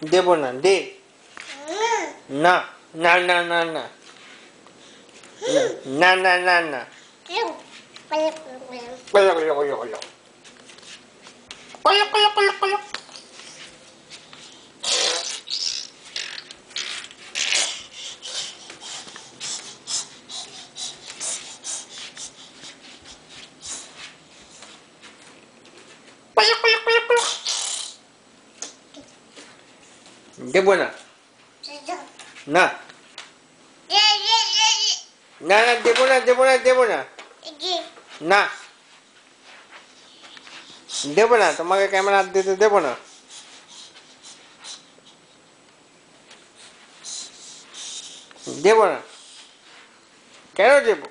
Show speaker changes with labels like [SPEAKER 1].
[SPEAKER 1] Debo na, de. Na, na, na, na, na. Na, na, na, na. Palak, palak, palak, palak. Palak. Qué buena. Na. Na, na, qué buena, qué buena, qué buena. Na. দেবো না তোমাকে camera দিতে দেবো না দেবো না কেন দেবো